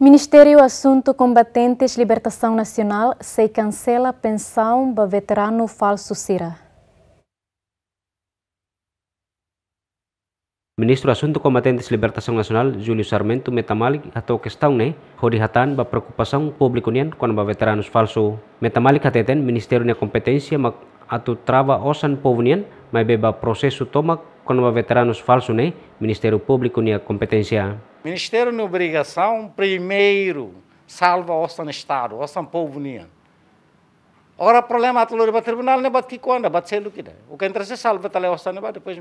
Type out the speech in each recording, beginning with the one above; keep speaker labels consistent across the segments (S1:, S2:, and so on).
S1: Ministério Assunto Combatentes Libertação Nacional se cancela pensão para veterano falso Cira.
S2: Ministro Assunto Combatentes Libertação Nacional, Júlio Sarmento Metamalik, atau questão né, hodihatan ba preocupação público nian quando ba veteranos falso. Metamalik hateten Ministério na competência mak atu trava osan povo nian, mas beba processo toma quando ba veteranos falso né, Ministério Público nia competência.
S3: Ministério na obrigação, primeiro, salva o no Estado, o povo nian. Ora problema atulur ba tribunal ne bat ki quando? Bat selu kida. O que interessa salva tale o ne ba depois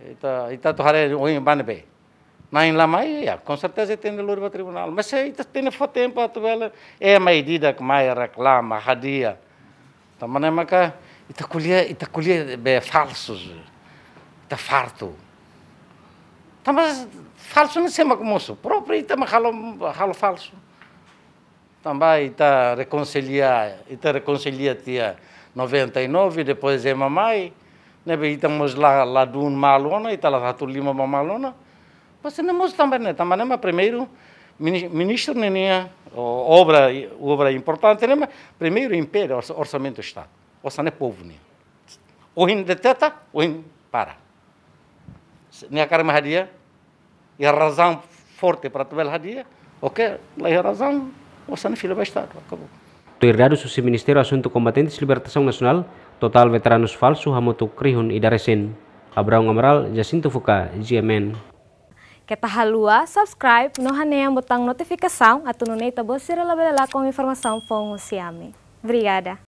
S3: ita ita tu hare oi ban be nain lama ya com certeza tem lur para tribunal. Mas se ita tem fo tempo tu vela é medida que mais reclama hadia tamane maka ita kulia ita kulia be falsos ita farto tamas falso não chama como isso próprio ita mahalo halo falso. Também ita reconciliar ita reconciliar tia 99 depois é mamãe nebe itamos lá lá dun malona ita lá satu lima malona. Você não mos também né? Também mas primeiro ministro nenia obra obra importante né? Primeiro império orçamento do estado. Orçamento povo né? O hin deteta o hin para. Ne a karma hadia e a Ya, razão forte para tabela hadia, ok, la é ya razam o não filha vai estar, acabou.
S2: Το εργάριο su Ministério Assunto Combatentes Libertação nasional, total veteranos falsu hamotu krihun idaresin. Abraham Amaral, Jacinto Fuka, GMN.
S1: Kita halua, subscribe, nohane yang butang notifikasi, atau nunei tabosira labela com informasi fongo siame. Obrigada.